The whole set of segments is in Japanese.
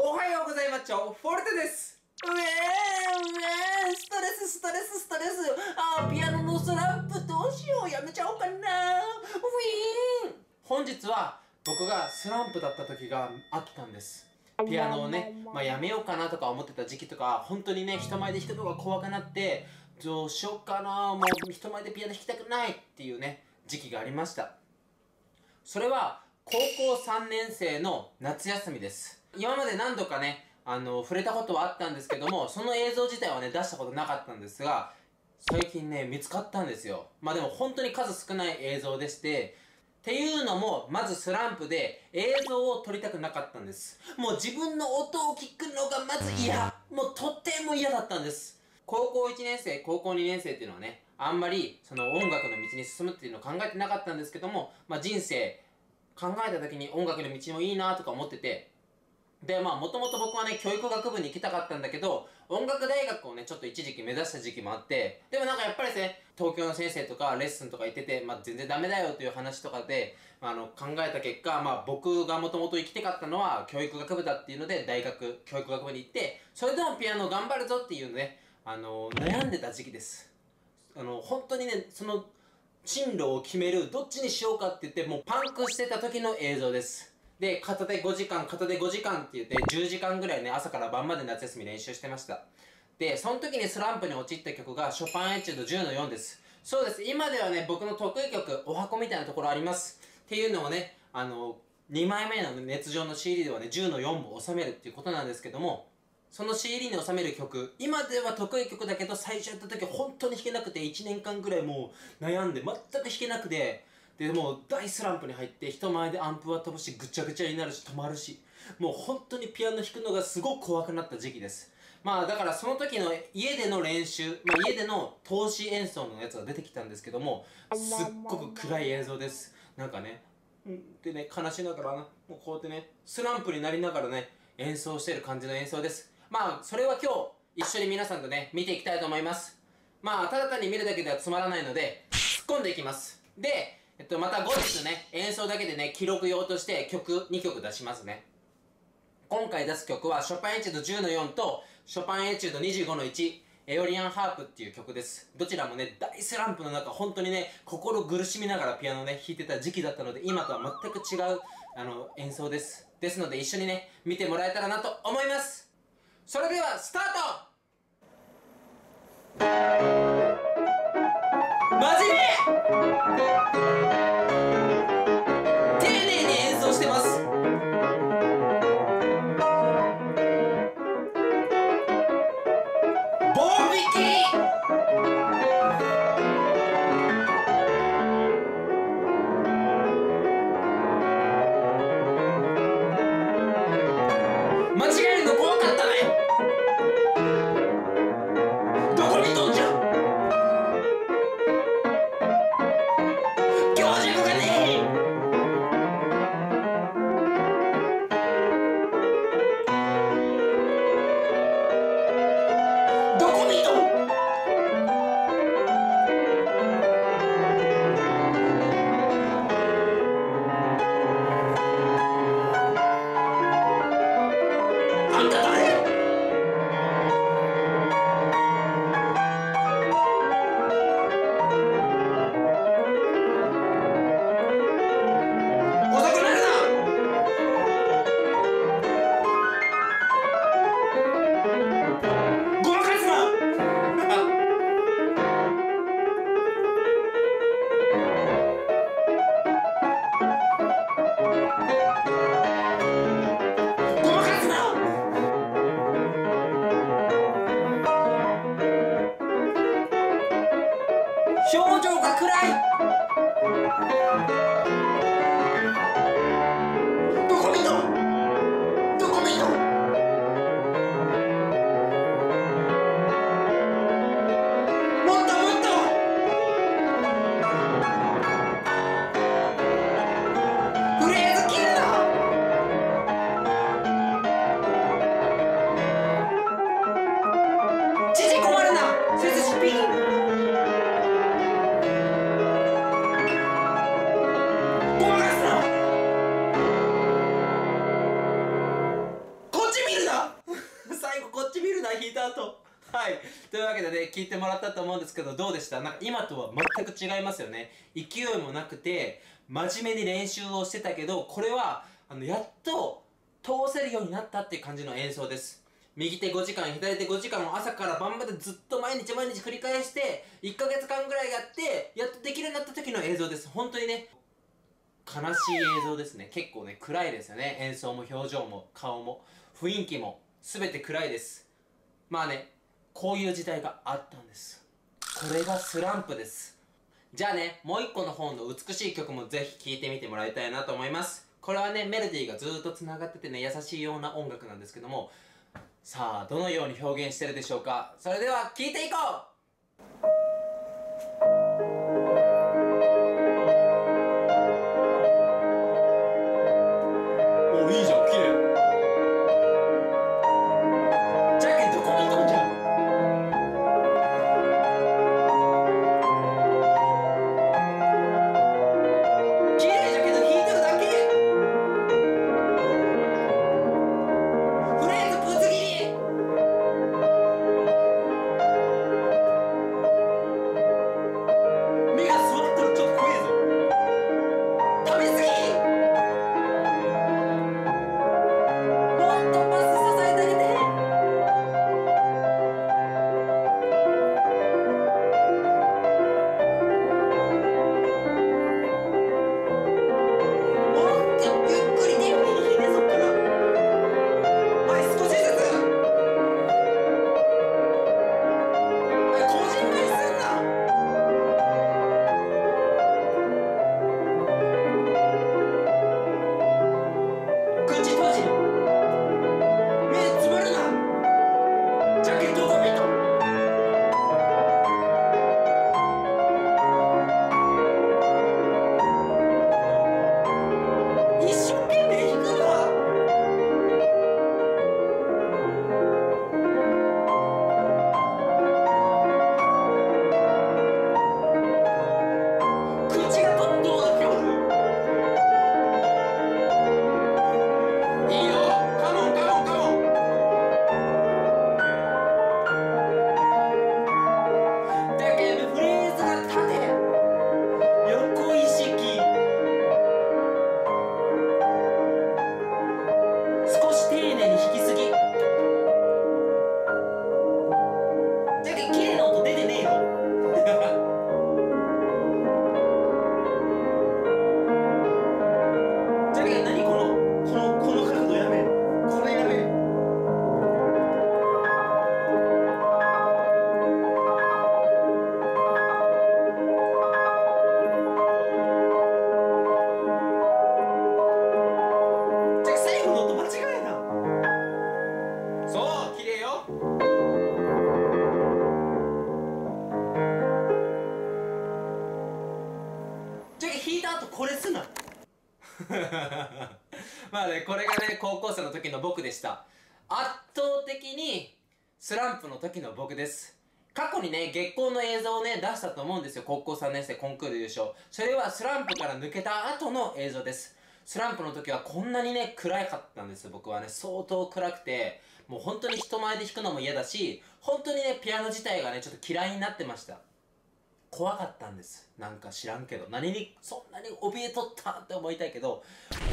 おはようございます。フォルテです。うえー、うえー、ストレスストレスストレスあーピアノのスランプどうしようやめちゃおうかなウィーン本日は僕がスランプだった時があったんです。ピアノをね、まあ、やめようかなとか思ってた時期とか、本当にね、人前で弾くのが怖くなって、どうしようかな、もう人前でピアノ弾きたくないっていうね、時期がありました。それは、高校3年生の夏休みです。今まで何度かね、あの、触れたことはあったんですけども、その映像自体はね、出したことなかったんですが、最近ね、見つかったんですよ。まあでも本当に数少ない映像でして、っていうのも、まずスランプで映像を撮りたくなかったんです。もう自分の音を聞くのがまず嫌もうとっても嫌だったんです。高校1年生、高校2年生っていうのはね、あんまりその音楽の道に進むっていうのを考えてなかったんですけども、まあ人生考えた時に音楽の道もいいなとか思ってて、で、まあ、もともと僕はね、教育学部に行きたかったんだけど、音楽大学をね、ちょっと一時期目指した時期もあって、でもなんかやっぱりですね、東京の先生とかレッスンとか行ってて、まあ、全然ダメだよという話とかで、あの、考えた結果、まあ、僕がもともと行きたかったのは教育学部だっていうので、大学、教育学部に行って、それでもピアノ頑張るぞっていうね、あの、悩んでた時期です。あの、本当にね、その、進路を決める、どっちにしようかって言って、もうパンクしてた時の映像です。で、片手5時間、片手5時間って言って、10時間ぐらいね、朝から晩まで夏休み練習してました。で、その時にスランプに陥った曲が、ショパンエチュード10の4です。そうです。今ではね、僕の得意曲、お箱みたいなところあります。っていうのをね、あの、2枚目の熱情の CD ではね、10の4も収めるっていうことなんですけども、その CD に収める曲、今では得意曲だけど、最初やった時本当に弾けなくて、1年間ぐらいもう悩んで、全く弾けなくて、で、もう大スランプに入って、人前でアンプは飛ぶし、ぐちゃぐちゃになるし、止まるし、もう本当にピアノ弾くのがすごく怖くなった時期です。まあだからその時の家での練習、まあ家での投資演奏のやつが出てきたんですけども、すっごく暗い映像です。なんかね、うんでね、悲しながらな、もうこうやってね、スランプになりながらね、演奏してる感じの演奏です。まあ、それは今日、一緒に皆さんとね、見ていきたいと思います。まあ、ただ単に見るだけではつまらないので、突っ込んでいきます。で、えっと、また後日ね、演奏だけでね、記録用として曲2曲出しますね。今回出す曲は、ショパンエチュード10の4と、ショパンエチュード25の1、エオリアンハープっていう曲です。どちらもね、大スランプの中、本当にね、心苦しみながらピアノね、弾いてた時期だったので、今とは全く違う、あの、演奏です。ですので、一緒にね、見てもらえたらなと思います。それでは、スタート真面目あんったと思うんですけどどうでした？なんか今とは全く違いますよね。勢いもなくて真面目に練習をしてたけどこれはあのやっと通せるようになったっていう感じの演奏です。右手5時間左手5時間を朝から晩までずっと毎日毎日繰り返して1ヶ月間ぐらいやってやっとできるようになった時の映像です。本当にね悲しい映像ですね。結構ね暗いですよね。演奏も表情も顔も雰囲気も全て暗いです。まあねこういう時代があったんです。これがスランプです。じゃあねもう一個の本の美しい曲もぜひ聴いてみてもらいたいなと思います。これはねメロディーがずっとつながっててね優しいような音楽なんですけども。さあどのように表現してるでしょうか。それでは聴いていこう!校生の時の僕でした。圧倒的にスランプの時の僕です。過去にね月光の映像をね出したと思うんですよ。高校3年生コンクール優勝。それはスランプから抜けた後の映像です。スランプの時はこんなにね暗かったんですよ。僕はね相当暗くてもう本当に人前で弾くのも嫌だし本当にねピアノ自体がねちょっと嫌いになってました。怖かったんです。なんか知らんけど。何にそんなに怯えとったって思いたいけど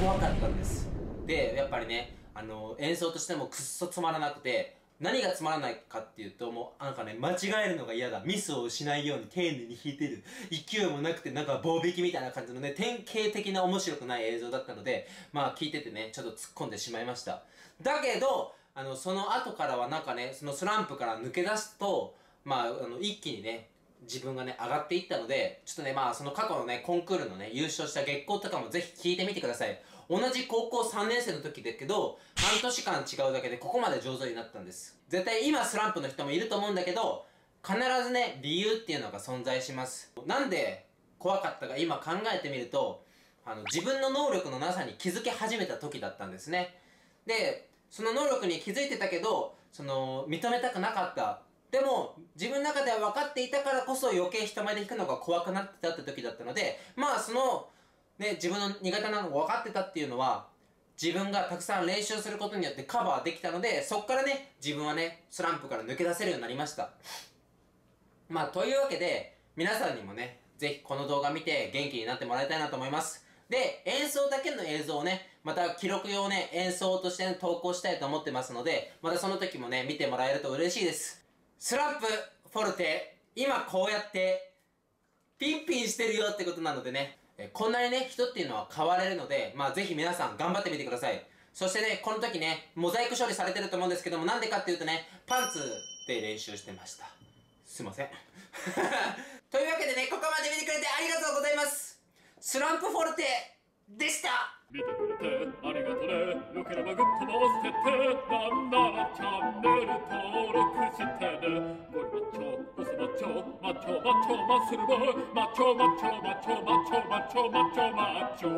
怖かったんです。でやっぱりねあの演奏としてもくっそつまらなくて何がつまらないかっていうともうなんかね間違えるのが嫌だ。ミスをしないように丁寧に弾いてる。勢いもなくてなんか棒引きみたいな感じのね典型的な面白くない映像だったのでまあ聞いててねちょっと突っ込んでしまいました。だけどあのその後からはなんかねそのスランプから抜け出すとまああの一気にね自分がね上がっていったのでちょっとねまあその過去のねコンクールのね優勝した月光とかもぜひ聞いてみてください。同じ高校3年生の時だけど半年間違うだけでここまで上手になったんです。絶対今スランプの人もいると思うんだけど必ずね理由っていうのが存在します。なんで怖かったか今考えてみるとあの自分の能力のなさに気づき始めた時だったんですね。でその能力に気づいてたけどその認めたくなかったでも自分の中では分かっていたからこそ余計人前で弾くのが怖くなってたって時だったのでまあそのね自分の苦手なのが分かってたっていうのは自分がたくさん練習することによってカバーできたのでそっからね自分はねスランプから抜け出せるようになりました。まあというわけで皆さんにもねぜひこの動画見て元気になってもらいたいなと思います。で演奏だけの映像をねまた記録用ね演奏として、ね、投稿したいと思ってますのでまたその時もね見てもらえると嬉しいです。スランプフォルテ今こうやってピンピンしてるよってことなのでね。えこんなにね人っていうのは変われるのでまあぜひ皆さん頑張ってみてください。そしてねこの時ねモザイク処理されてると思うんですけどもなんでかっていうとねパンツで練習してました。すいません。というわけでねここまで見てくれてありがとうございます。スランプフォルテでした。 그래 이렇게 나만 급하면 스테테 난 나만 참내를 더러 크시 테네 뭘 맞춰 무슨 맞춰 맞춰 맞춰 맞추는 걸 맞춰 맞춰 맞춰 맞춰 맞춰 맞춰 맞춰